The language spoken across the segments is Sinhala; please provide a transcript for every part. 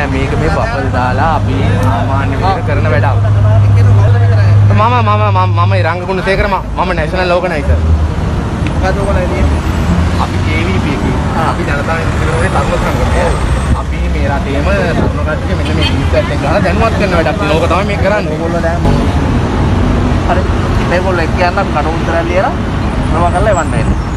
නෑ මේක මේ බබල් දාලා අපි සාමාන්‍ය විදිහට කරන වැඩක්. මම මම මම මම ඉරංගකුණ තේකර මම නැෂනල් ඕගනයිසර්. මොකද ඔයගොල්ලෝ එළියේ? අපි KVP එකේ අපි ජනතා විමුක්තියේ තරුණ සංගමය. අපි මේ රටේම තරුණ කට්ටිය මෙන්න මේ ඉන්ටර්නෙට් එක ගාලා දැනුවත් කරන වැඩක්. ඕක තමයි මේ කරන්නේ. ඔයගොල්ලෝ දැන් හරි මේගොල්ලෝ එක්ක යන්න අපි කඩ උත්තරයක් ලියලා මොනවා කරලා එවන්න එන්නේ.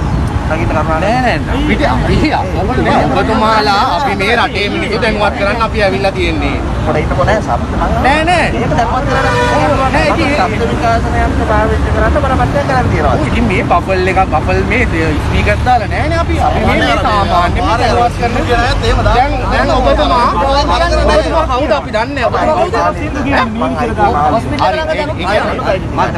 නගින්න කරුණා නෑ නෑ නෑ. ඔබතුමාලා අපි මේ රටේ මිනිස්සු දැනුවත් කරන්න අපි ඇවිල්ලා තියෙන්නේ. පොඩ ඉන්න පොඩ සබ්ද නෑ නෑ. ඒක දැක්වත් කරලා නෑ, ඉතින්- සබ්ද විකාශනයන්ට භාවිත කරන්න බරපතල කරන් තියෙනවා. ඉතින් මේ බබල් එකක් බබල් මේ ස්පීකර් දාලා නෑනේ අපි. අපි මේ සාමාන්‍ය මේ දැනුවත් කරන දැන් දැන් ඔබතුමා ඔබතුමා කවුද අපි දන්නේ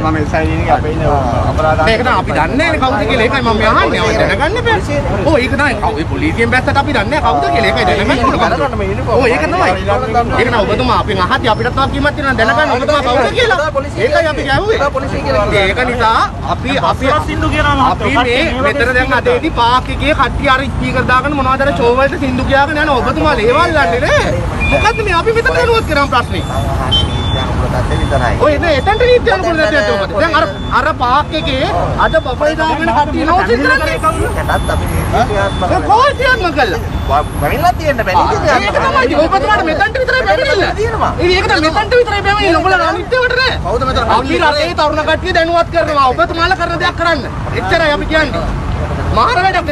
මම සයිනින් අපේ දන්නේ නැහැ කවුද කියලා ඒකයි මම අහන්නේ අපි දැනගන්න බෑ. ඔව් ඒක තමයි කවුද පොලිසියෙන් බැස්සට අපි දන්නේ නැහැ කවුද කියලා ඒකයි දැනගන්න ඕනේ. ඔව් ඒක තමයි. ඒක නම් ඔබතුමා අපෙන් අහද්දි අපිට තව කීමක් තියෙනවා දැනගන්න ඔබතුමා කවුද කියලා. ඒකයි අපි ගැහුවේ. ඒක නිසා අපි අපි සින්දු කියනවා අපි මේ මෙතන දැන් අදේදී පාක් එකේ කට්ටිය අර ස්පීකර් දාගෙන මොනවද අර ෂෝ වලට සින්දු කියාගෙන යන ඔබතුමා ලේවල්ලන්නේ නේ. මොකද්ද මේ අපි මෙතන දනුවත් කරන් ප්‍රශ්නේ. ඔය නේ එතනට නීති අනුකූල නැති මොකද? දැන් අර අර පාක් එකේ අද බබල් දාගෙන කට්ටිය නෝසින් කරන්නේ. කටත් අපි ඒක කොහොමද කියන්න කළා? මමින්ලා තියෙන්න බැරි ඒක තමයි ඔබතුමාට මෙතනට විතරයි බැමිණිල්ල. තියෙනවා. ඒක තමයි මෙතනට විතරයි බැමිණිල්ල. උඹලා අනිත් ඒවාට නෑ. කවුද මෙතන අපි රටේ තරුණ කට්ටිය දැනුවත් කරනවා. ඔබතුමාලා කරන දෙයක් කරන්න. එච්චරයි අපි කියන්නේ. මාර වැඩක්